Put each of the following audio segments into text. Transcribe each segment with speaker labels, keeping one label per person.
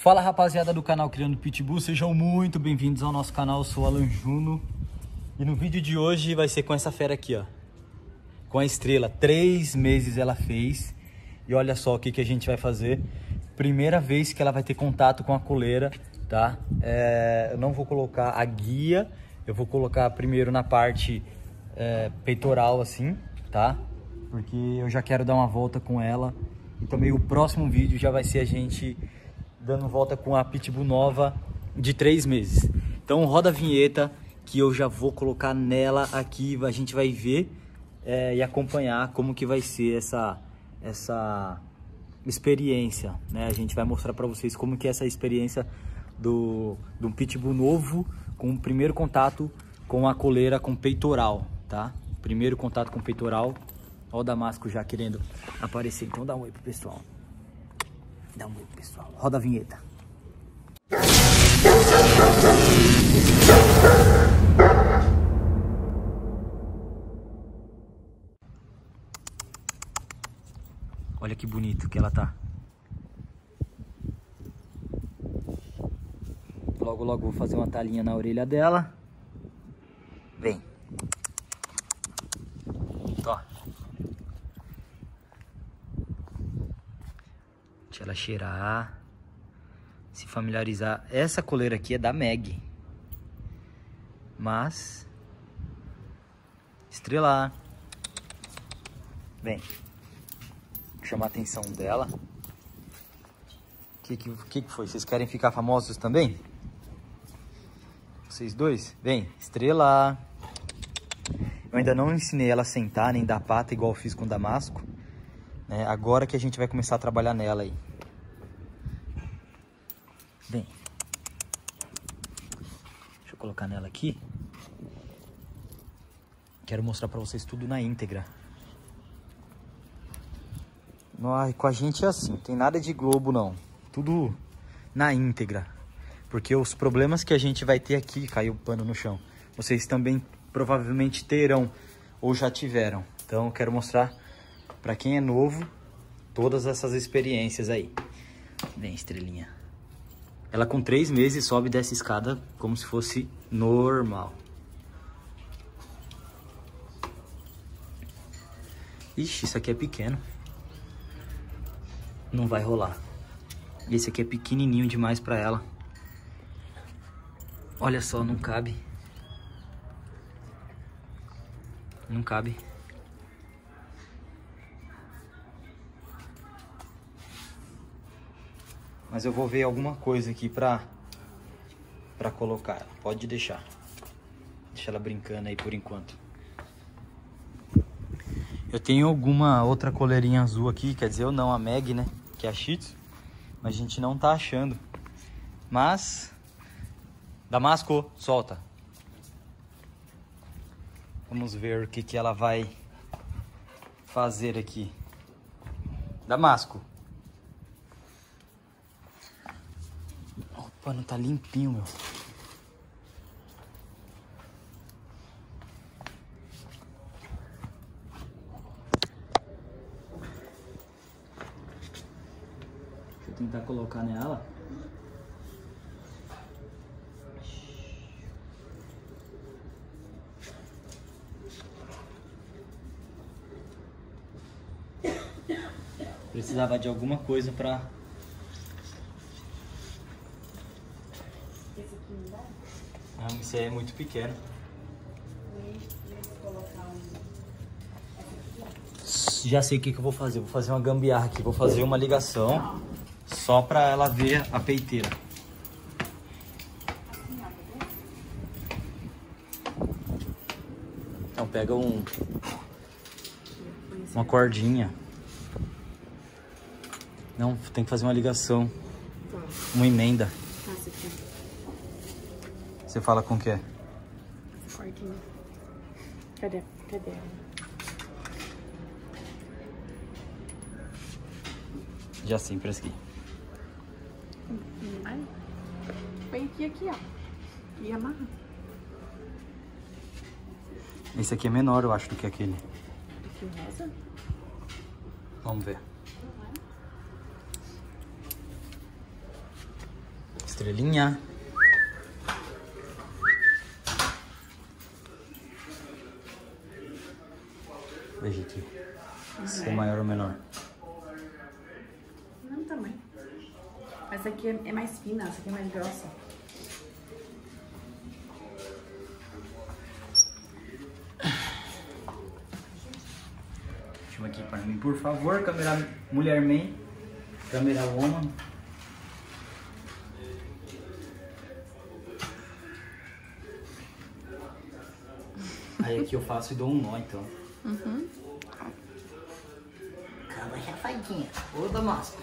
Speaker 1: Fala rapaziada do canal Criando Pitbull, sejam muito bem-vindos ao nosso canal, eu sou Alan Juno. E no vídeo de hoje vai ser com essa fera aqui, ó. Com a estrela, três meses ela fez. E olha só o que, que a gente vai fazer. Primeira vez que ela vai ter contato com a coleira, tá? É, eu não vou colocar a guia Eu vou colocar primeiro na parte é, peitoral assim, tá? Porque eu já quero dar uma volta com ela. E também o próximo vídeo já vai ser a gente dando volta com a Pitbull nova de três meses. Então roda a vinheta que eu já vou colocar nela aqui, a gente vai ver é, e acompanhar como que vai ser essa, essa experiência, né? A gente vai mostrar para vocês como que é essa experiência do, do Pitbull novo com o primeiro contato com a coleira com peitoral, tá? Primeiro contato com peitoral. Olha o Damasco já querendo aparecer, então dá um oi pro pessoal. Dá oi pessoal. Roda a vinheta. Olha que bonito que ela tá. Logo, logo vou fazer uma talinha na orelha dela. Vem. Ó. Deixa ela cheirar. Se familiarizar. Essa coleira aqui é da Meg. Mas. Estrelar. Vem. Chamar a atenção dela. O que, que, que, que foi? Vocês querem ficar famosos também? Vocês dois? Vem, estrela. Eu ainda não ensinei ela a sentar nem dar pata igual eu fiz com o Damasco. Né? Agora que a gente vai começar a trabalhar nela aí. Vem. Deixa eu colocar nela aqui. Quero mostrar pra vocês tudo na íntegra. Ai, com a gente é assim, tem nada de globo não. Tudo na íntegra. Porque os problemas que a gente vai ter aqui, caiu o pano no chão, vocês também provavelmente terão ou já tiveram. Então eu quero mostrar para quem é novo todas essas experiências aí. Vem, estrelinha. Ela com três meses sobe dessa escada como se fosse normal. Ixi, isso aqui é pequeno. Não vai rolar. Esse aqui é pequenininho demais pra ela. Olha só, não cabe. Não cabe. Mas eu vou ver alguma coisa aqui pra, pra colocar. Pode deixar. Deixa ela brincando aí por enquanto. Eu tenho alguma outra coleirinha azul aqui. Quer dizer, eu não, a Meg, né? Que é a Shih Tzu. Mas a gente não tá achando. Mas... Damasco, solta. Vamos ver o que, que ela vai fazer aqui. Damasco. O pano tá limpinho, meu. Deixa eu tentar colocar nela. Precisava de alguma coisa pra...
Speaker 2: Esse aqui não dá?
Speaker 1: Ah, isso é muito pequeno. Já sei o que, que eu vou fazer. Vou fazer uma gambiarra aqui. Vou fazer uma ligação só pra ela ver a peiteira. Então pega um... Uma cordinha. Não, tem que fazer uma ligação. Uma emenda. Você fala com o quê?
Speaker 2: Cordinha. Cadê? Cadê?
Speaker 1: Já parece aqui.
Speaker 2: Vai. Põe aqui, aqui, ó. E amarra.
Speaker 1: Esse aqui é menor, eu acho, do que aquele.
Speaker 2: Rosa.
Speaker 1: Vamos ver. Estrelinha. Veja aqui. Se é maior ou menor.
Speaker 2: Não também. Essa aqui é é mais fina, essa aqui é mais grossa.
Speaker 1: Chama aqui para mim, por favor, câmera mulher man, câmera woman. Aí aqui eu faço e dou um nó, então.
Speaker 2: Uhum.
Speaker 1: Calma, safadinha. Ô, Damasco.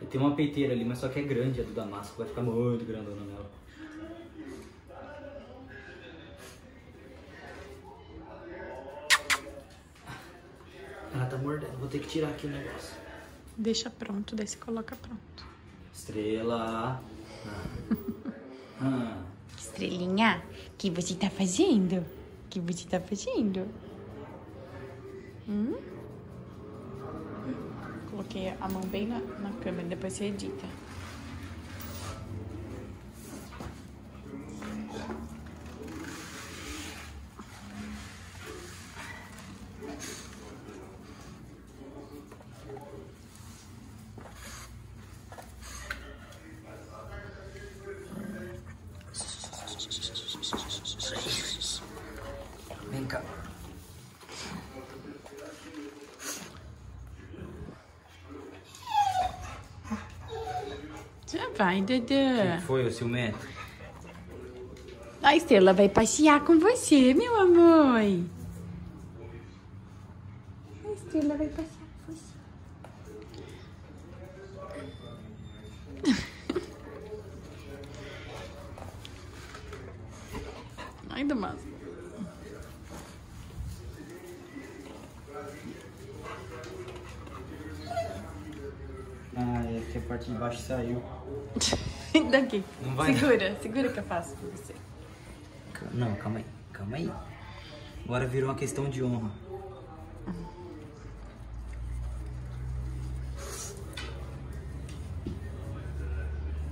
Speaker 1: E Tem uma peiteira ali, mas só que é grande a do Damasco. Vai ficar muito grandona nela. Ela tá mordendo. Vou ter que tirar aqui o negócio.
Speaker 2: Deixa pronto, daí você coloca pronto.
Speaker 1: Estrela. Ah. Ah.
Speaker 3: Estrelinha, o que você tá fazendo? O que você tá fazendo?
Speaker 2: Hum? Coloquei a mão bem na, na câmera, depois você edita. Vai,
Speaker 1: O
Speaker 2: Dedê.
Speaker 1: que foi, ô ciumento?
Speaker 3: A Estrela vai passear com você, meu amor. A Estrela vai passear com você.
Speaker 2: Ai.
Speaker 1: Ah, é que a parte de baixo saiu.
Speaker 2: Daqui.
Speaker 1: Não vai,
Speaker 2: segura, segura que eu faço pra você.
Speaker 1: Não, calma aí, calma aí. Agora virou uma questão de honra.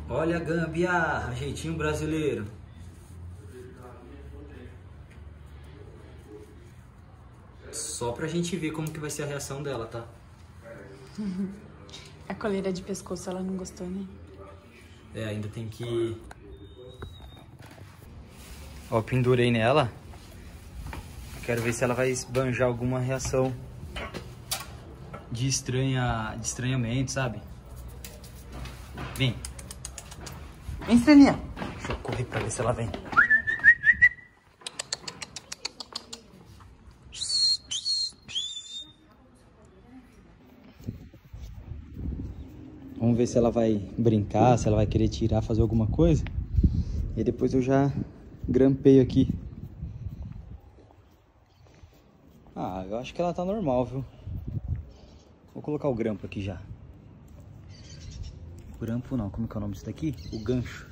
Speaker 1: Olha a gambiarra, jeitinho brasileiro. Só pra gente ver como que vai ser a reação dela, tá?
Speaker 2: A coleira de pescoço ela não gostou, né?
Speaker 1: É, ainda tem que. Ó, pendurei nela. Quero ver se ela vai esbanjar alguma reação de estranha, de estranhamento, sabe? Vem. Vem, estrelinha. Deixa eu correr pra ver se ela vem. Vamos ver se ela vai brincar, se ela vai querer tirar, fazer alguma coisa. E depois eu já grampeio aqui. Ah, eu acho que ela tá normal, viu? Vou colocar o grampo aqui já. Grampo não, como que é o nome disso daqui? O gancho.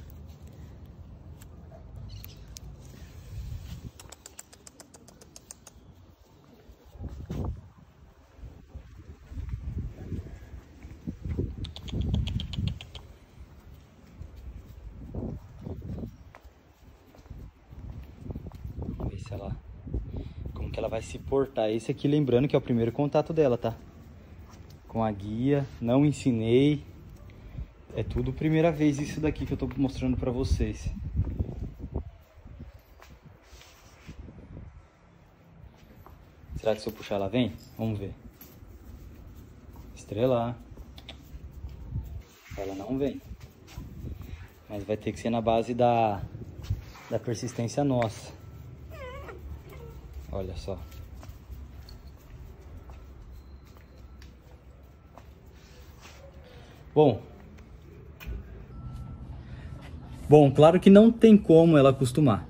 Speaker 1: Ela. Como que ela vai se portar. Esse aqui, lembrando que é o primeiro contato dela, tá? Com a guia. Não ensinei. É tudo primeira vez isso daqui que eu tô mostrando pra vocês. Será que se eu puxar ela vem? Vamos ver. Estrela. Ela não vem. Mas vai ter que ser na base da, da persistência nossa. Olha só. Bom. Bom, claro que não tem como ela acostumar.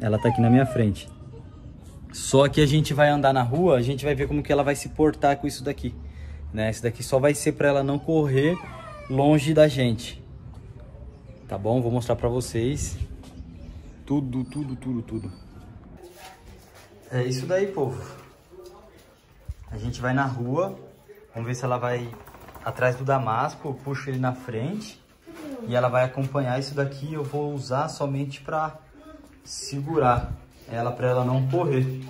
Speaker 1: Ela tá aqui na minha frente. Só que a gente vai andar na rua, a gente vai ver como que ela vai se portar com isso daqui. Né? Isso daqui só vai ser para ela não correr longe da gente. Tá bom? Vou mostrar pra vocês. Tudo, tudo, tudo, tudo. É isso daí, povo. A gente vai na rua, vamos ver se ela vai atrás do Damasco, puxo ele na frente e ela vai acompanhar isso daqui. Eu vou usar somente para segurar ela, para ela não correr.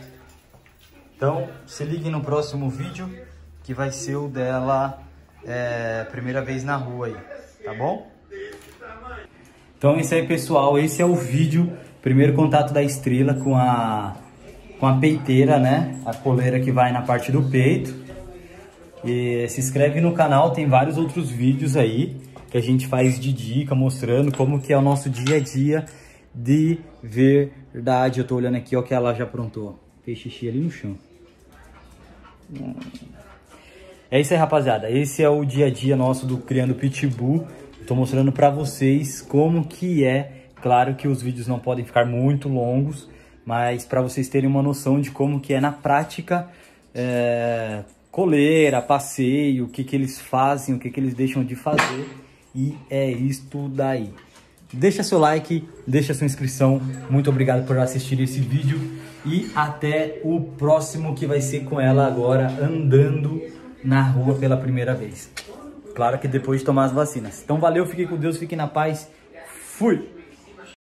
Speaker 1: Então, se ligue no próximo vídeo, que vai ser o dela é, primeira vez na rua aí, tá bom? Então é isso aí, pessoal. Esse é o vídeo, primeiro contato da estrela com a, com a peiteira, né? A coleira que vai na parte do peito. E se inscreve no canal, tem vários outros vídeos aí que a gente faz de dica, mostrando como que é o nosso dia a dia de verdade. Eu tô olhando aqui, ó, que ela já aprontou. Fez xixi ali no chão. É isso aí, rapaziada. Esse é o dia a dia nosso do Criando Pitbull. Estou mostrando para vocês como que é. Claro que os vídeos não podem ficar muito longos, mas para vocês terem uma noção de como que é na prática, é, coleira, passeio, o que que eles fazem, o que que eles deixam de fazer. E é isto daí. Deixa seu like, deixa sua inscrição. Muito obrigado por assistir esse vídeo. E até o próximo que vai ser com ela agora andando na rua pela primeira vez. Claro que depois de tomar as vacinas. Então valeu, fiquem com Deus, fiquem na paz. Fui!